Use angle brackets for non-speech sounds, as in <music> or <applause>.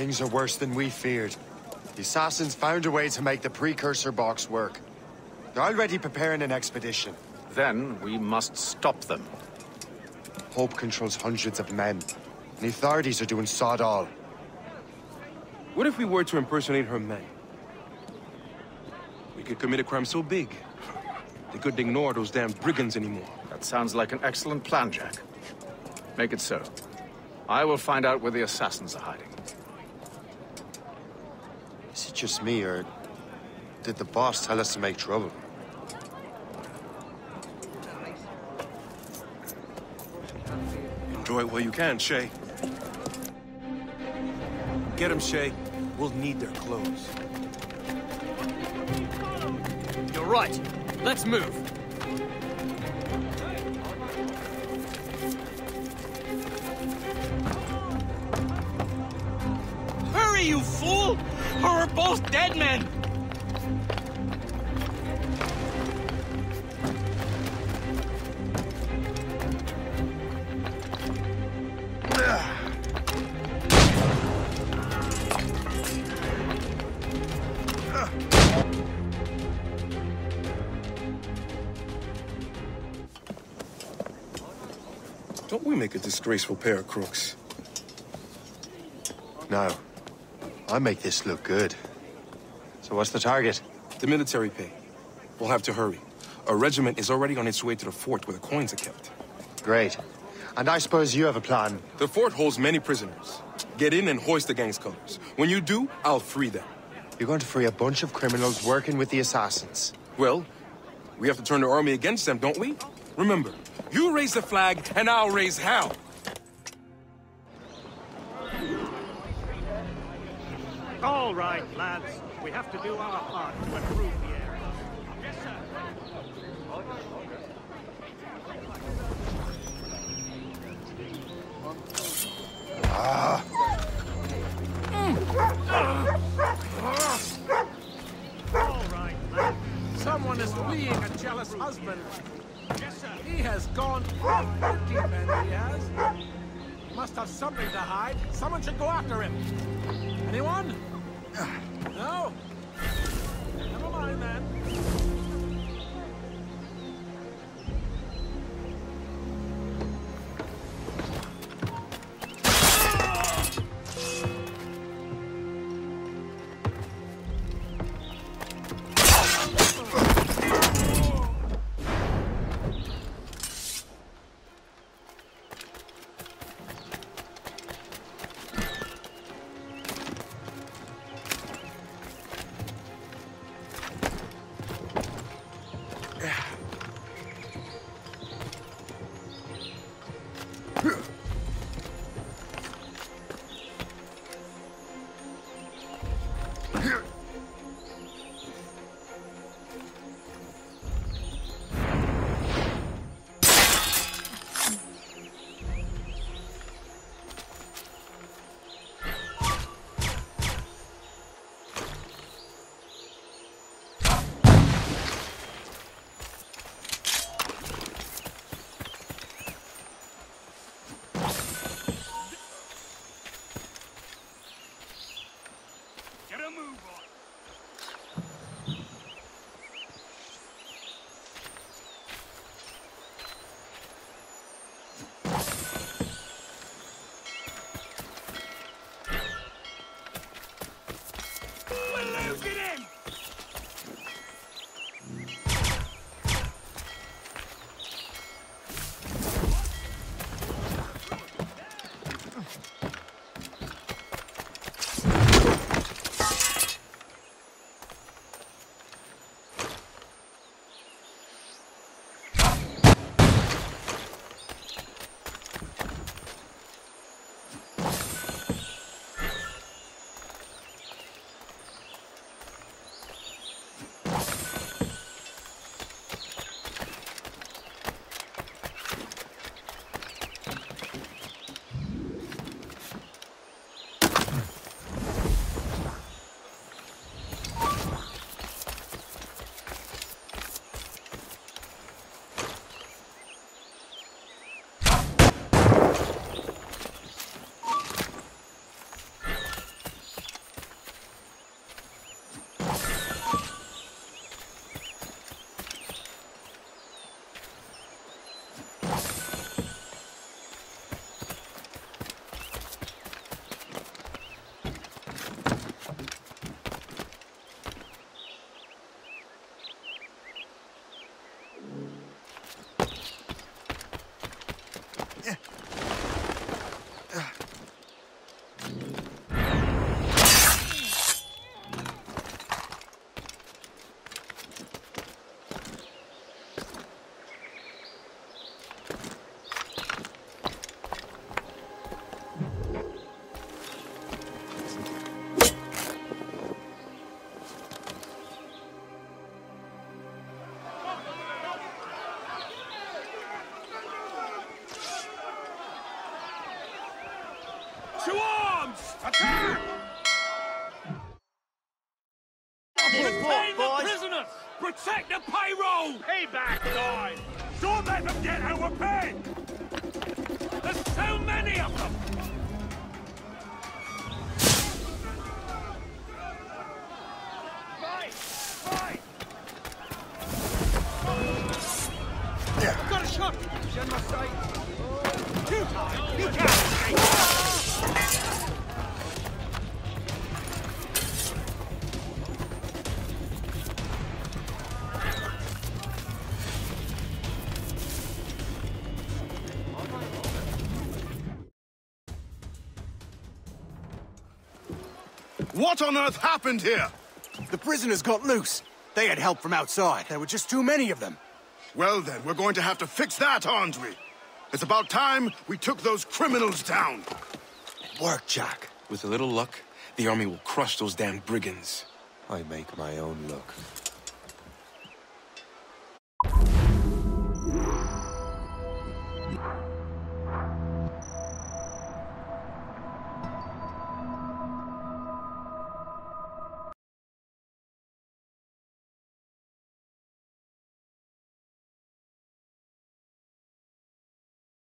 Things are worse than we feared. The assassins found a way to make the precursor box work. They're already preparing an expedition. Then we must stop them. Hope controls hundreds of men. And the authorities are doing sod all. What if we were to impersonate her men? We could commit a crime so big, they couldn't ignore those damn brigands anymore. That sounds like an excellent plan, Jack. Make it so. I will find out where the assassins are hiding. Is it just me, or did the boss tell us to make trouble? Enjoy it while you can, Shay. Get them, Shay. We'll need their clothes. You're right. Let's move. Hurry, you fool! Or we're both dead men! Don't we make a disgraceful pair of crooks? No. I make this look good. So what's the target? The military pay. We'll have to hurry. A regiment is already on its way to the fort where the coins are kept. Great. And I suppose you have a plan. The fort holds many prisoners. Get in and hoist the gang's colors. When you do, I'll free them. You're going to free a bunch of criminals working with the assassins. Well, we have to turn the army against them, don't we? Remember, you raise the flag, and I'll raise hell. All right, lads. We have to do our part to improve the area. Yes, sir. Ah. All right, lads. Someone is fleeing a jealous husband. Yes, sir. He has gone he has. Must have something to hide. Someone should go after him. Anyone? <sighs> No? Never mind then. Retain the prisoners! Protect the payroll! Payback time! Don't let them get overpaid! There's so many of them! What on earth happened here? The prisoners got loose. They had help from outside. There were just too many of them. Well then, we're going to have to fix that, aren't we? It's about time we took those criminals down. Work, Jack. With a little luck, the army will crush those damn brigands. I make my own luck.